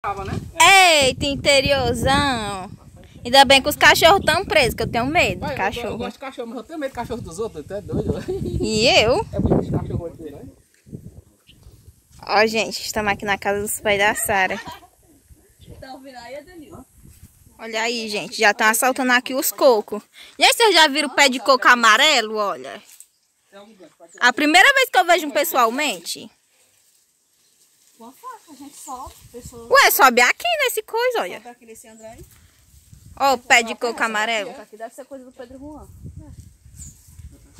Eita, interiorzão. Ainda bem que os cachorros estão presos, que eu tenho medo de cachorro. Eu, eu, gosto de cachorro, mas eu tenho medo de cachorro dos outros, tu é doido. E eu? É bonito de cachorro aqui, né? Ó, gente, estamos aqui na casa dos pais da Sara. Olha aí, gente, já estão assaltando aqui os cocos. Gente, vocês já viram o pé de coco amarelo? Olha. A primeira vez que eu vejo um pessoalmente. Ué, sobe aqui nesse coisa, olha. Ó, o pé de coco amarelo. Aqui deve ser coisa do Pedro Juan.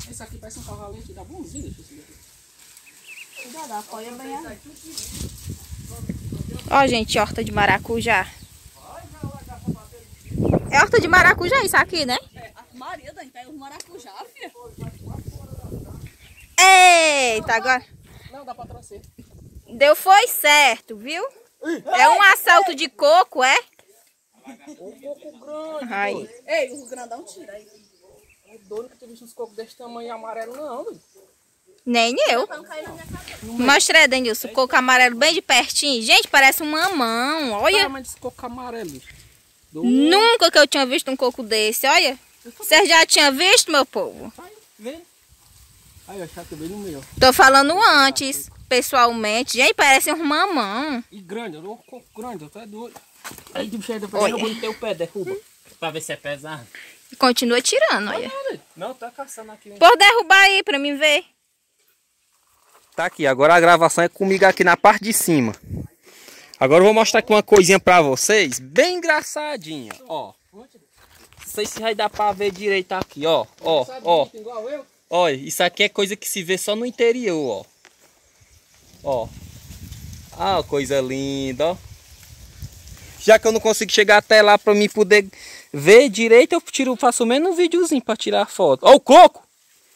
Esse aqui parece um cavalete, dá bonzinho, deixa eu seguir aqui. Cuidado, apoia bem aí. Ó, gente, horta de maracujá. É horta de maracujá isso aqui, né? É, a Maria, Dani, pega os maracujá, filha. Eita, agora... Não, dá pra trouxer. Deu foi certo, viu? É um assalto de coco, é? O coco grande. Aí. Ei, o grandão tira aí. É doido que tu visto uns cocos desse tamanho amarelo, não, doido. Nem eu. Mostra aí, Denilson, o coco amarelo bem de pertinho. Gente, parece um mamão, olha. Coco amarelo. Do... Nunca que eu tinha visto um coco desse, olha. Você já tinha visto, meu povo? Vem. Aí, ó, chato bem no meio. Tô falando antes, pessoalmente. Gente, parece um mamão. E grande, eu um coco grande, eu tô é doido. Aí, de bicho aí, derruba no teu pé, derruba. Pra ver se é pesado. E continua tirando, olha. Não, tá caçando aqui. Por derrubar aí pra mim ver. Tá aqui, agora a gravação é comigo aqui na parte de cima. Agora eu vou mostrar aqui uma coisinha pra vocês, bem engraçadinha, ó. Não sei se vai dar pra ver direito aqui, ó, ó, ó. Olha, isso aqui é coisa que se vê só no interior, ó. Ó. Ah, coisa linda, ó. Já que eu não consigo chegar até lá pra mim poder ver direito, eu tiro, faço menos um videozinho pra tirar foto. Ó o coco!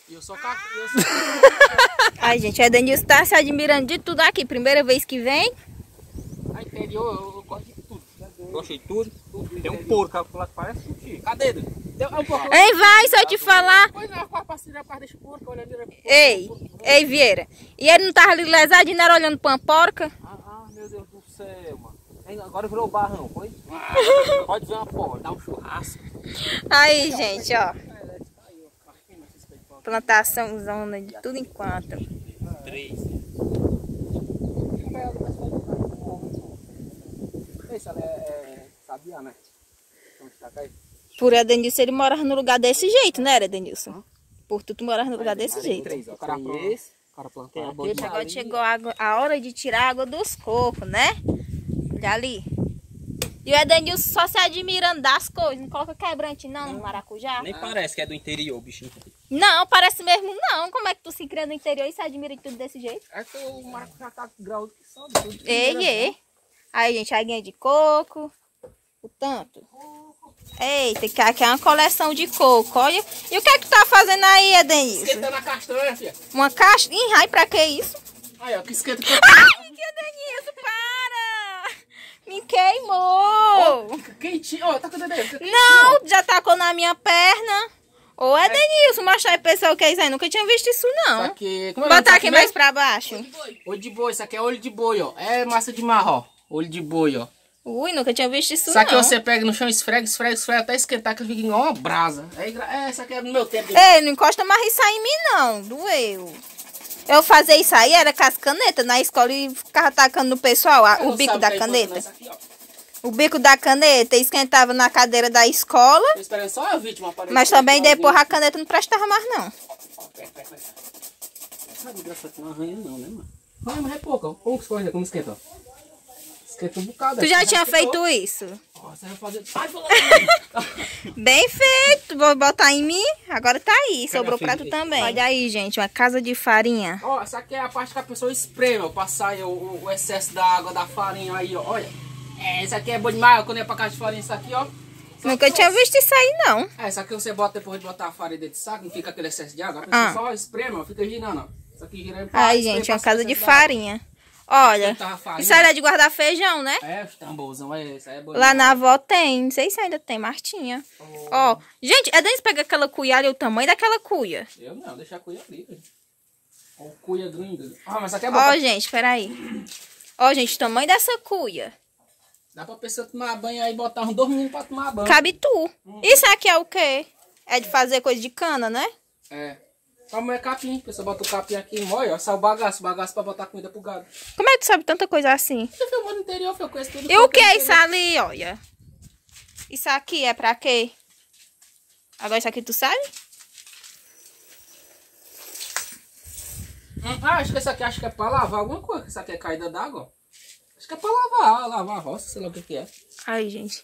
E eu sou ca... eu. Ai, gente, a Denilson tá se admirando de tudo aqui. Primeira vez que vem. A interior, eu, eu gosto de tudo. Gostei de tudo. Tem um porco lá que parece um Cadê? É um pouco... Ei, vai, só te falar. Olhando direto. Ei, ei, Vieira. E ele não tava ali lesadinho, não era olhando pra uma porca? Ah, ah, meu Deus do céu, mano. Agora virou barrão, foi? Pode ver uma porra, dá um churrasco. Aí, gente, ó. Plantação zona de tudo enquanto. Três. Esse é, é sabia, né? Então, está aí. Por Edenilson, ele morava no lugar desse jeito, né, Edenilson? Por tu, tu morava no lugar desse jeito. Três, ó. Cara, Tem esse. cara plantou. Agora chegou a, a hora de tirar a água dos cocos, né? Olha ali. E o Edenilson só se admirando das coisas. Não coloca quebrante não no maracujá? Nem parece que é do interior, bichinho. Não, parece mesmo não. Como é que tu se cria no interior e se admira de tudo desse jeito? É que o maracujá tá com grau que só. Ei, ei. Aí, gente, aguinha de coco. O tanto. Eita, que aqui é uma coleção de coco, olha. E o que é que tu tá fazendo aí, Edenilson? Esquentando a castanha, filha. Uma caixa? Ih, ai, pra que isso? Aí, ó, que esquenta. Ai, que Edenilson, para! Me queimou! Quentinho. Ó, tá com o quentinho, Não, já tacou na minha perna. Ô, Edenilson, mostra aí pro pessoal o que é isso aí. Nunca tinha visto isso, não. Isso aqui... Como é Botar disso aqui mais pra baixo. Olho de boi, isso aqui é olho de boi, ó. É massa de marro, ó. Olho de boi, ó. Ui, nunca tinha visto isso, aqui não. você pega no chão, esfrega, esfrega, esfrega, até esquentar que fica igual uma brasa. É, é essa aqui é no meu tempo. Ei, não encosta mais isso aí em mim, não. Doeu. Eu fazia isso aí, era com as canetas na escola e ficava tacando no pessoal a- o bico da que é caneta. aqui. O bico da caneta esquentava na cadeira da escola, esperando só a vítima aparecer. mas também depois a caneta não prestava mais, não. Essa desgraça aqui não arranha não, né, mano? Mas é pouco, ó. Poucos coisas, como esquenta, ó. Esquenta um bocado. Tu aí. já tinha feito isso? Você vai fazer... Ai. Bem feito. Vou botar em mim. Agora tá aí. Sobrou filha, pra tu também. Olha aí, gente. Uma casa de farinha. Ó, essa aqui é a parte que a pessoa espreme, ó, pra sair o, o- excesso da água da farinha aí, ó. Olha. É, essa aqui é boa demais, quando é pra casa de farinha, isso aqui, ó. Só Nunca tinha só- visto isso aí, não. É, essa aqui você bota depois de botar a farinha dentro do saco, não fica aquele excesso de água. A pessoa Ah. só espreme, ó, fica girando, ó. Isso aqui gira Ai, gente. Uma casa de farinha. Olha. Isso aí é de guardar feijão, né? É, os tamborzão, é esse, é Lá na avó tem. Não sei se ainda tem, mas tinha. Ó. Gente, é Denis pega aquela cuia ali, o tamanho daquela cuia. Eu não, deixa a cuia ali, velho. Ó, cuia gringa. Ah, mas aqui é boa. Ó, gente, peraí. Ó, gente, o tamanho dessa cuia. Dá pra pessoa tomar banho aí e botar uns dois meninos pra tomar banho. Cabe tu. Isso aqui é o quê? É de fazer coisa de cana, né? É. Como é capim, a pessoa bota o capim aqui e molha, ó, sai o bagaço, o bagaço pra botar comida pro gado. Como é que tu sabe tanta coisa assim? Eu filmo no interior, eu conheço tudo. E o que é é isso ali, olha? Isso aqui é pra quê? Agora isso aqui tu sabe? Hum, Ah, acho que esse aqui acho que é pra lavar alguma coisa. Isso aqui é caída d'água. Acho que é pra lavar, lavar a roça, sei lá o que que é. Ai, gente.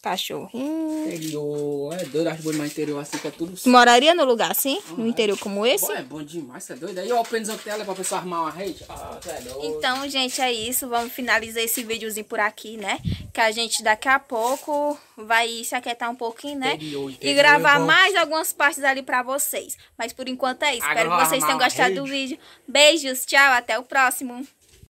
Cachorrinho. Interior, é doido, bom demais interior assim, que é tudo... Tu moraria no lugar assim? No interior como esse? Bom, é bom demais, você é doido. Aí ó, o pênis tela pra pessoa armar uma rede. Ah, você é doido. Então, gente, é isso. Vamos finalizar esse videozinho por aqui, né? Que a gente daqui a pouco vai se aquietar um pouquinho, né? Interior, E interior gravar é bom. mais algumas partes ali pra vocês. Mas por enquanto é isso. Agora Espero que vocês tenham gostado do vídeo. Beijos, tchau, até o próximo.